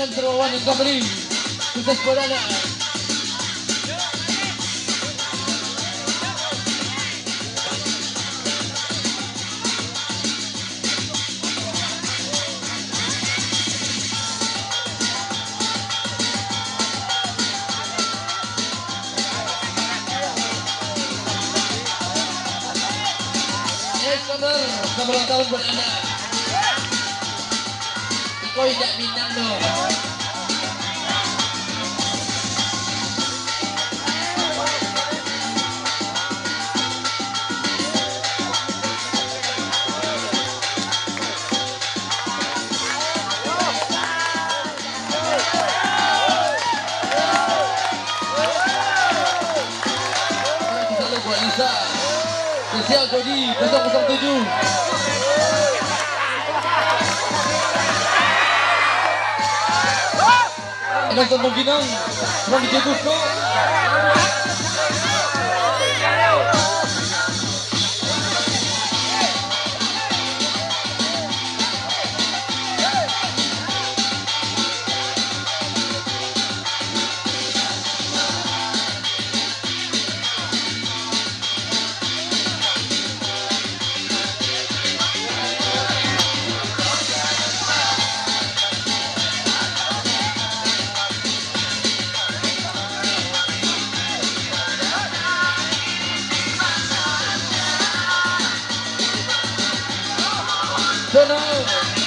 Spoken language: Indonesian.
yang pada anda Yes, kabar, kabar ulang tahun buat Kau tidak bintang dong. Spesial Jody 007. Ada Sombong Ginang, Ron DJ Você não.